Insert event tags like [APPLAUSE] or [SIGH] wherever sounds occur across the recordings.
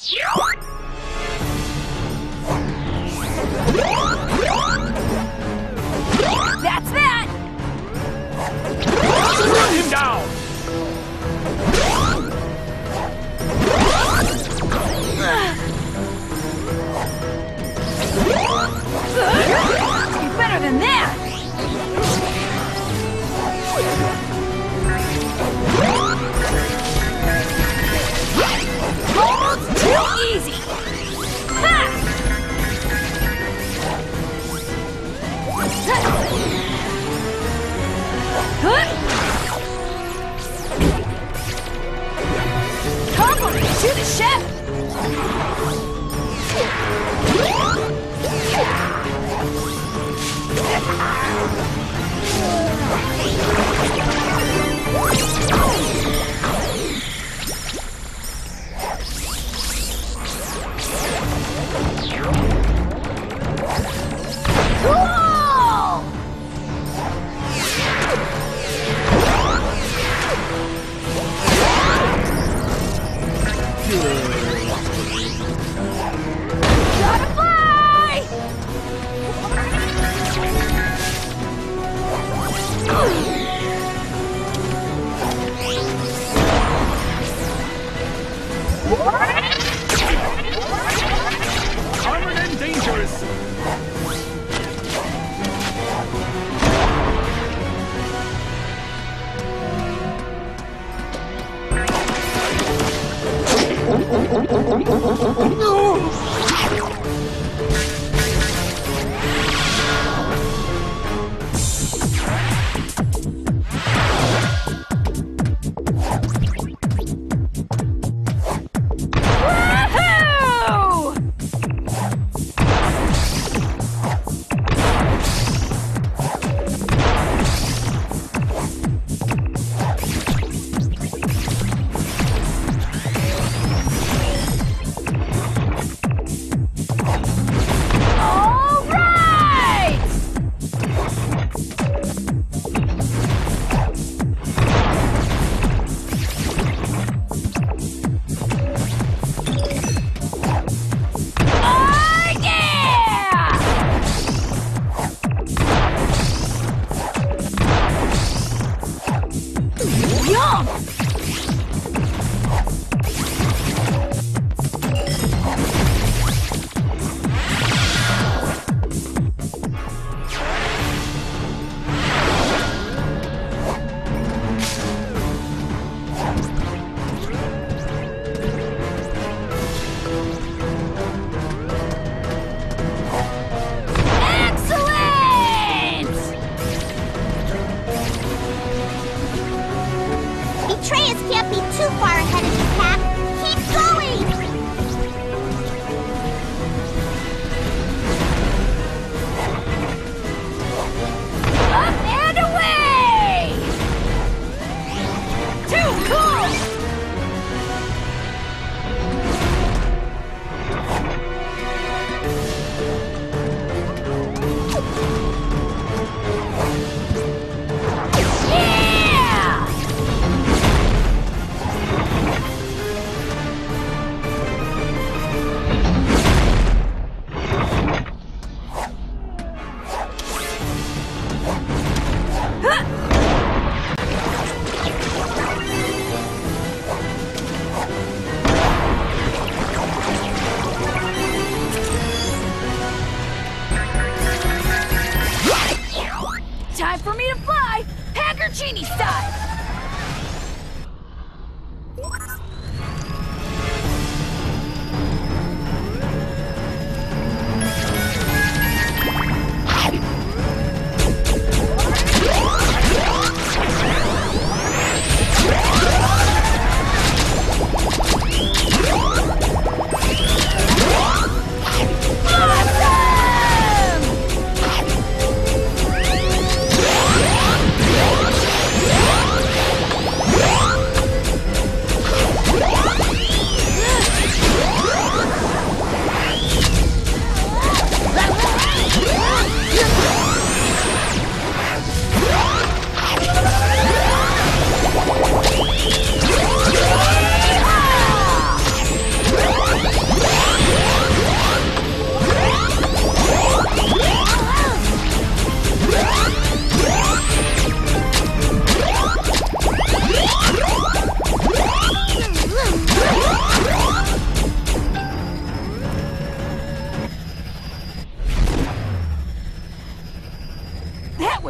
That's that! Run him down! Be better than that! Easy!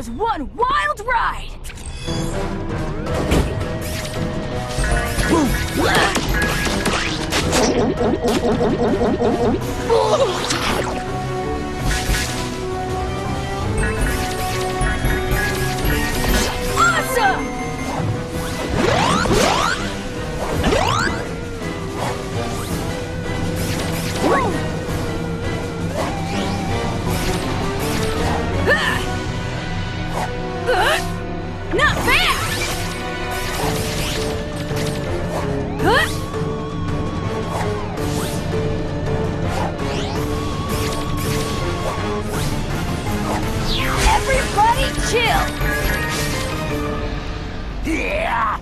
Was one wild ride! Awesome! Chill! That's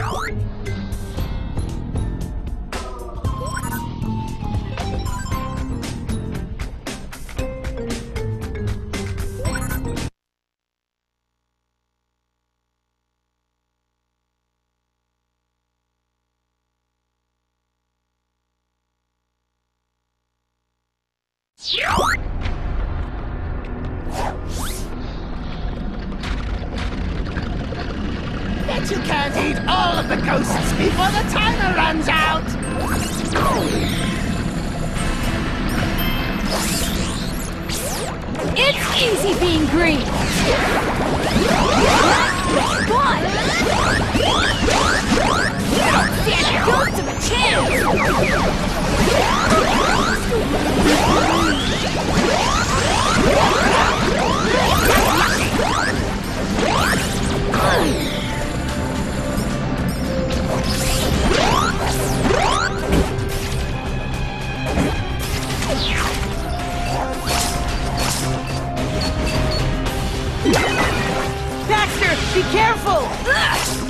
Yeah. Ghosts before the timer runs out! It's easy being green! One! Stand of a chance! Baxter, be careful!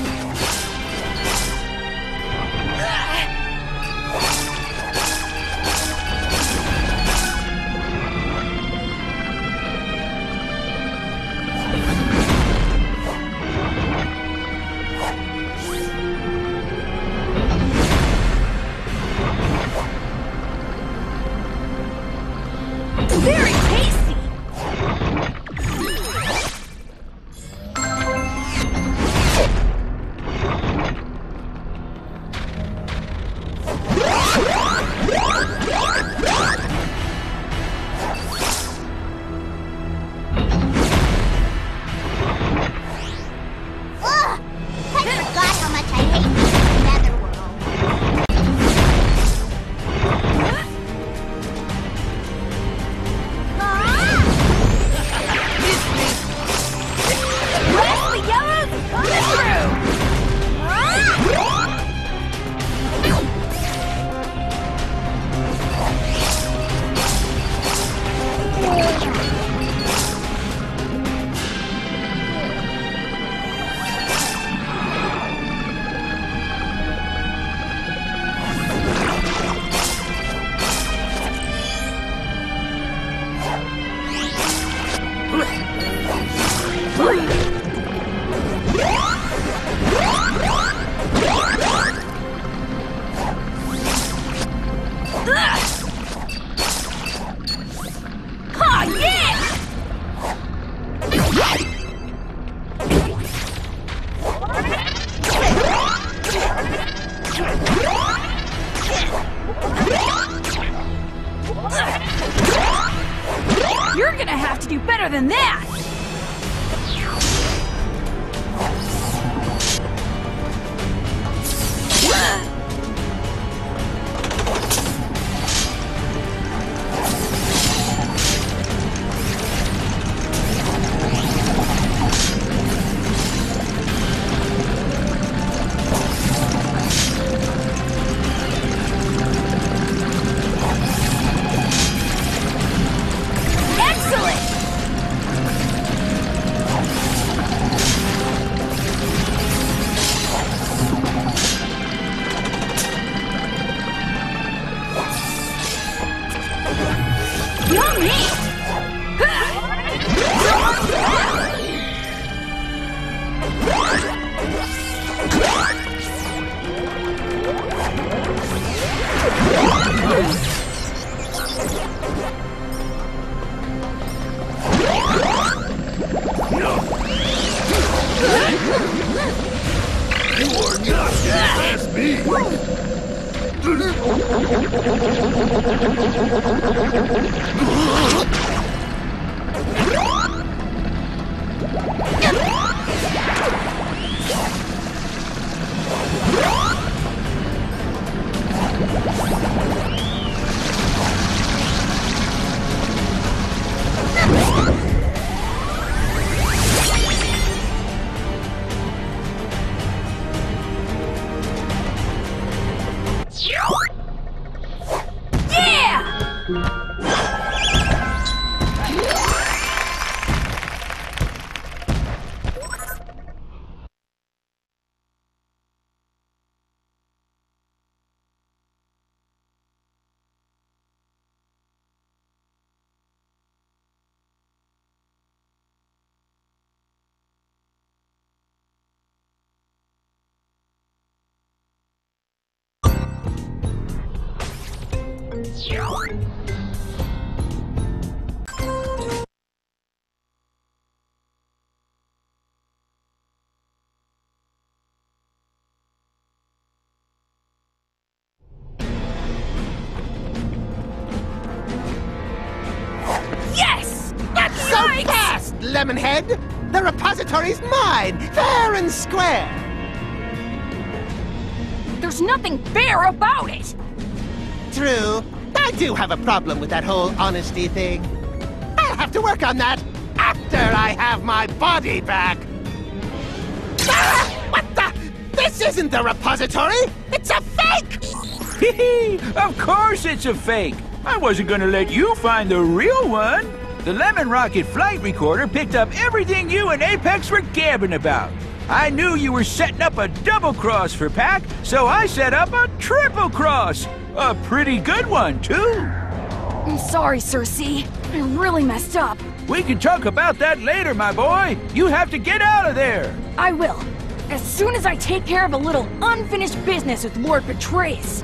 Lemonhead! The repository's mine, fair and square! There's nothing fair about it! True, I do have a problem with that whole honesty thing. I'll have to work on that after I have my body back. Ah! What the? This isn't the repository! It's a fake! [LAUGHS] Of course it's a fake! I wasn't gonna let you find the real one! The Lemon Rocket flight recorder picked up everything you and Apex were gabbing about. I knew you were setting up a double cross for Pac, so I set up a triple cross! A pretty good one, too! I'm sorry, Sir I really messed up. We can talk about that later, my boy! You have to get out of there! I will. As soon as I take care of a little unfinished business with Lord Betrayus.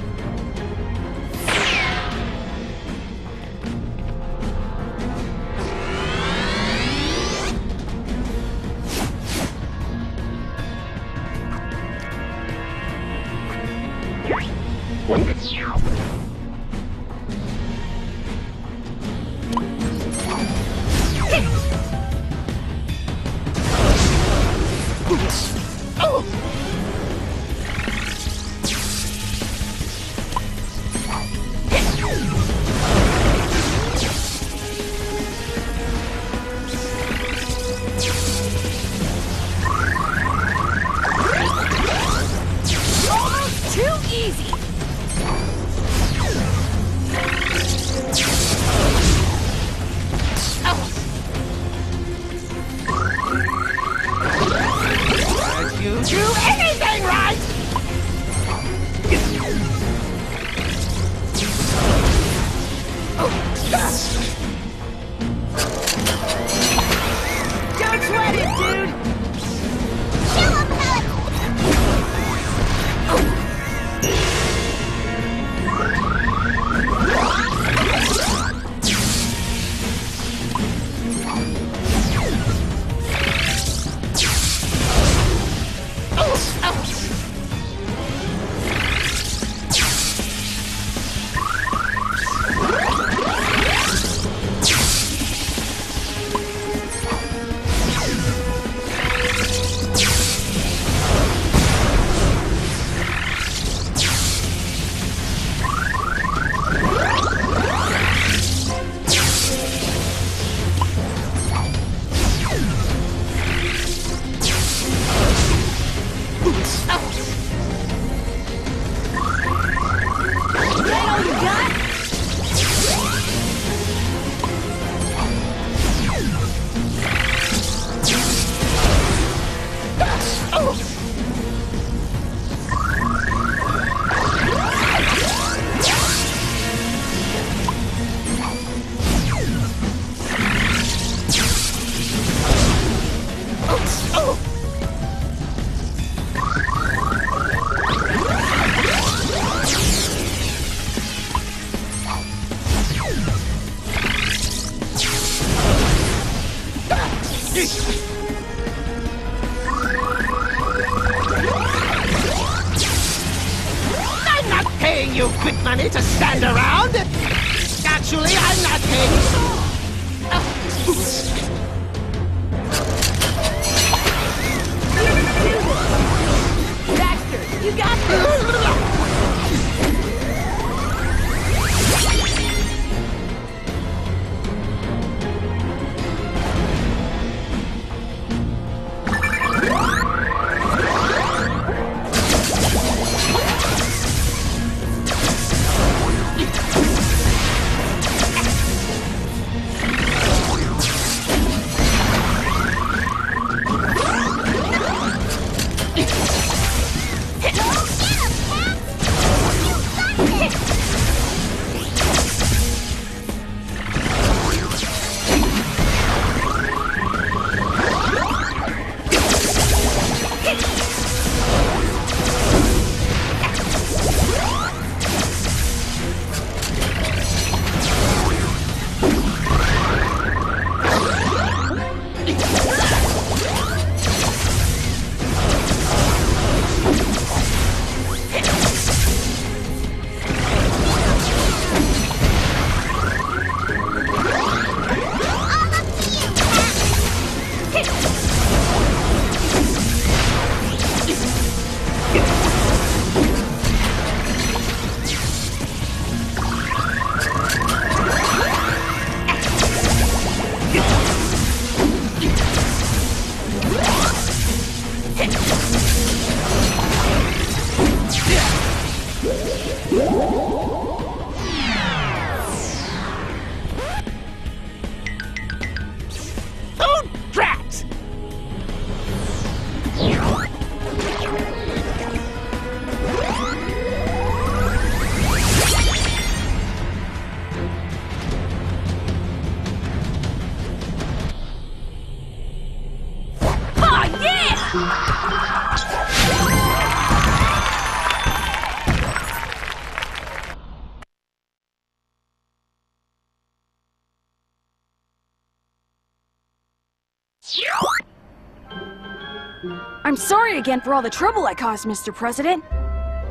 Ready! Again for all the trouble I caused, Mr. President.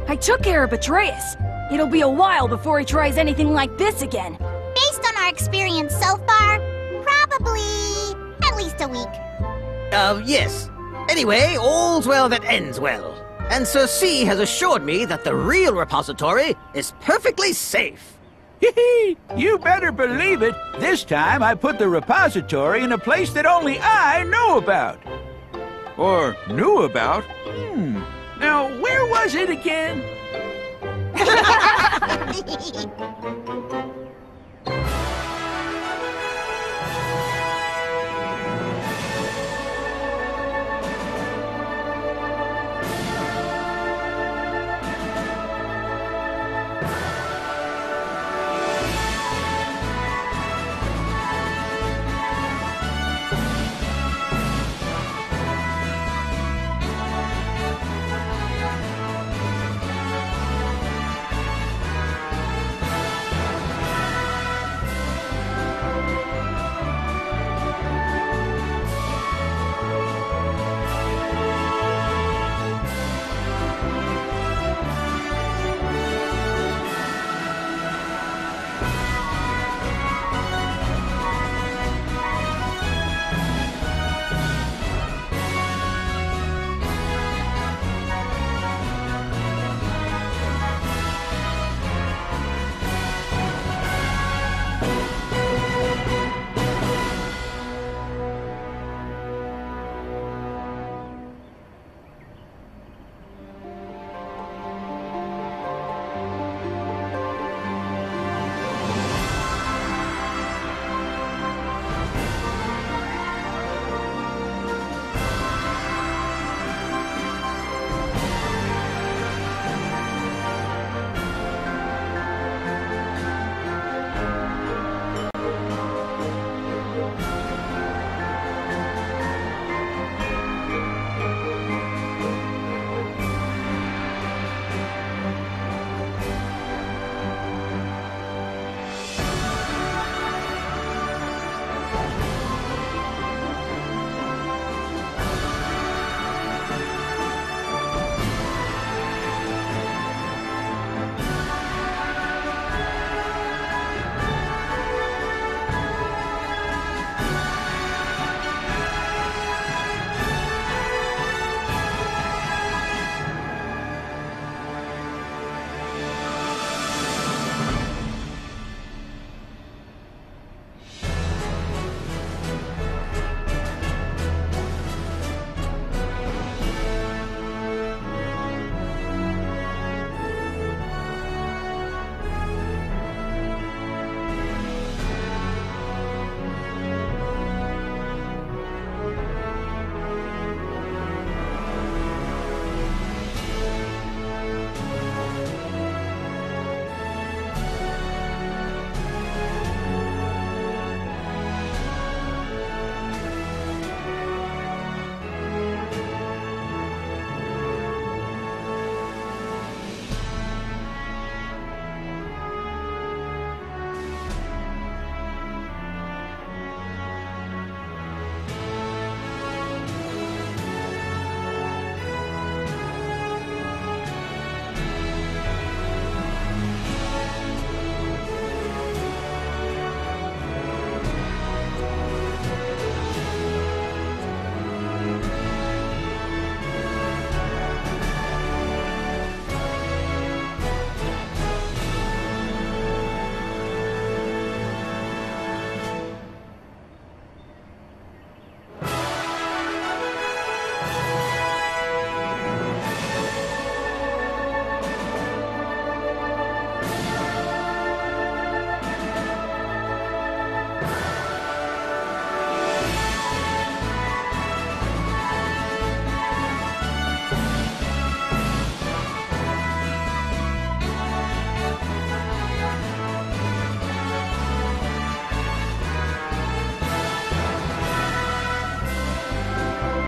I took care of Betrayus. It'll be a while before he tries anything like this again. Based on our experience so far, probably at least a week. Uh, yes. Anyway, all's well that ends well. And Sir C has assured me that the real repository is perfectly safe. Hee You better believe it. This time I put the repository in a place that only I know about. Or knew about. Hmm. Now, where was it again? [LAUGHS]